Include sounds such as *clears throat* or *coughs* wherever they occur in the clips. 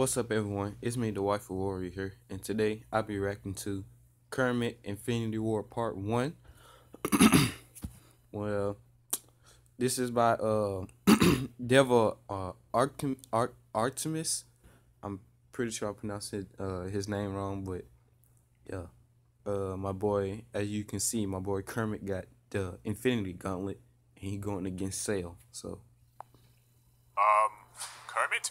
What's up, everyone? It's me, the Waifu Warrior here, and today I'll be reacting to Kermit Infinity War Part One. *clears throat* well, this is by uh *clears throat* Devil uh Artem Art Artemis. I'm pretty sure I pronounced it, uh, his name wrong, but yeah. Uh, my boy, as you can see, my boy Kermit got the Infinity Gauntlet, and he going against Sale, So Um, Kermit?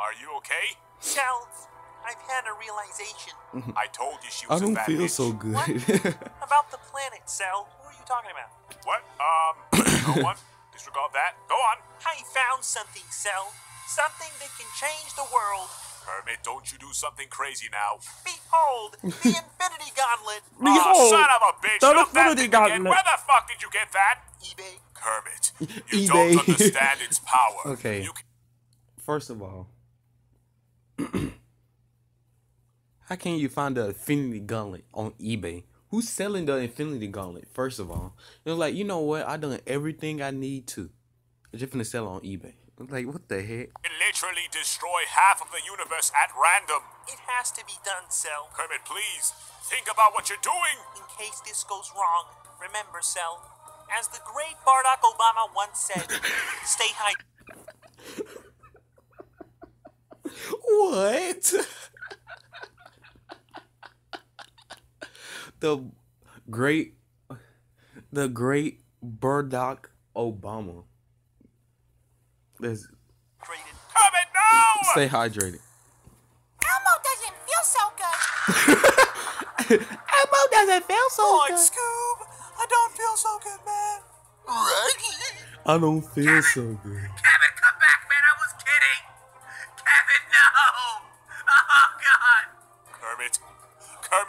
Are you okay? Shells, I've had a realization I told you she was a don't bad feel bitch. so good. *laughs* about the planet, Cell. Who are you talking about? What? Um, *coughs* no one? Disregard that. Go on. I found something, Cell. Something that can change the world. Kermit, don't you do something crazy now. Behold, the *laughs* Infinity Gauntlet. Oh, Behold, son of a bitch. the not Infinity thing again. Gauntlet. Where the fuck did you get that? eBay. Kermit, *laughs* you eBay. don't understand its power. Okay. You can- First of all, *clears throat* how can you find the Infinity Gauntlet on eBay? Who's selling the Infinity Gauntlet? First of all, it was like, you know what? I done everything I need to. I'm just gonna sell it on eBay. I'm like, what the heck? It literally destroy half of the universe at random. It has to be done, Cell. Kermit, please, think about what you're doing. In case this goes wrong, remember, Cell. As the great Barack Obama once said, *laughs* stay high. What? the great, the great Burdock Obama. Let's Kermit, no! stay hydrated. Elmo doesn't feel so good. *laughs* Elmo doesn't feel so Come on, Scoob. I don't feel so good, man. Right? I don't feel so good.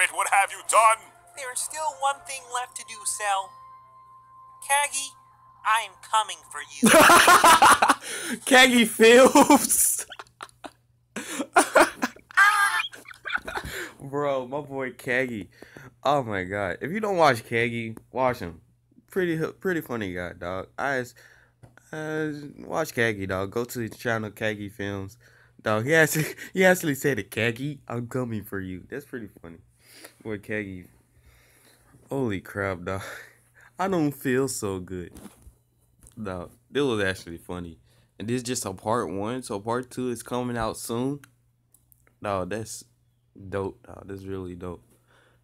Kermit, what have you done? There's still one thing left to do, Cell. Kaggy, I am coming for you. *laughs* Kaggy Films. *laughs* Bro, my boy Kaggy. Oh my god. If you don't watch Kaggy, watch him. Pretty pretty funny guy, dog. I just, uh, watch Kaggy, dog. Go to his channel, Kaggy Films. Dog, he actually, *laughs* he actually said it, Kaggy, I'm coming for you. That's pretty funny. Boy, Kaggy. Holy crap, dog. I don't feel so good. Dog, this was actually funny. And this is just a part one, so part two is coming out soon. No, that's dope. Dog. That's really dope.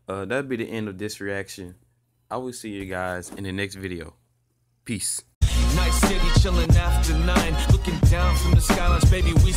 Uh, that'd be the end of this reaction. I will see you guys in the next video. Peace. City chillin' after nine. Looking down from the skylines, baby, we